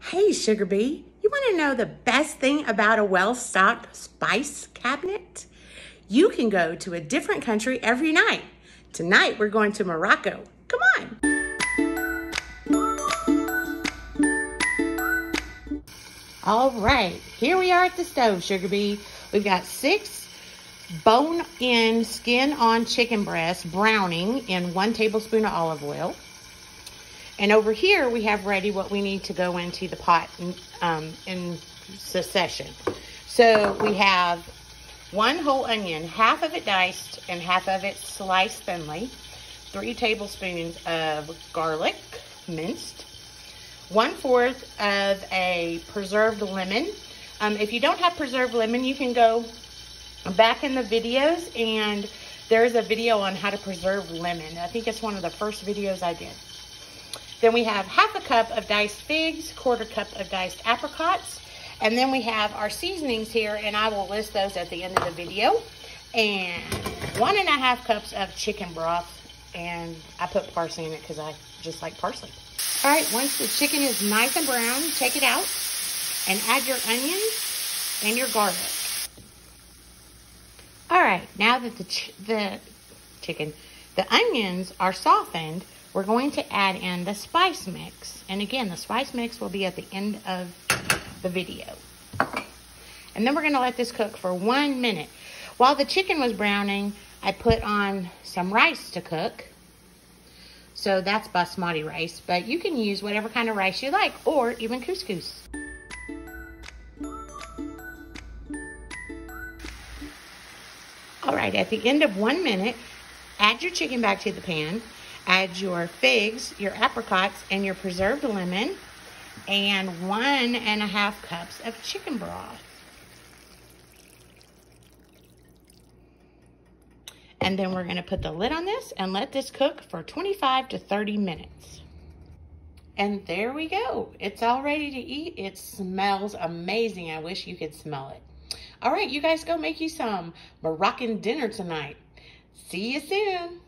Hey, Sugar Bee, you want to know the best thing about a well-stocked spice cabinet? You can go to a different country every night. Tonight, we're going to Morocco. Come on. All right, here we are at the stove, Sugar Bee. We've got six bone-in, skin-on chicken breasts browning in one tablespoon of olive oil. And over here, we have ready what we need to go into the pot in, um, in succession. So we have one whole onion, half of it diced and half of it sliced thinly, three tablespoons of garlic, minced, one fourth of a preserved lemon. Um, if you don't have preserved lemon, you can go back in the videos and there's a video on how to preserve lemon. I think it's one of the first videos I did. Then we have half a cup of diced figs, quarter cup of diced apricots, and then we have our seasonings here, and I will list those at the end of the video. And one and a half cups of chicken broth, and I put parsley in it because I just like parsley. All right, once the chicken is nice and brown, take it out and add your onions and your garlic. All right, now that the, ch the chicken, the onions are softened, we're going to add in the spice mix. And again, the spice mix will be at the end of the video. And then we're gonna let this cook for one minute. While the chicken was browning, I put on some rice to cook. So that's basmati rice, but you can use whatever kind of rice you like, or even couscous. All right, at the end of one minute, add your chicken back to the pan, add your figs, your apricots, and your preserved lemon, and one and a half cups of chicken broth. And then we're gonna put the lid on this and let this cook for 25 to 30 minutes. And there we go. It's all ready to eat. It smells amazing. I wish you could smell it. All right, you guys go make you some Moroccan dinner tonight. See you soon.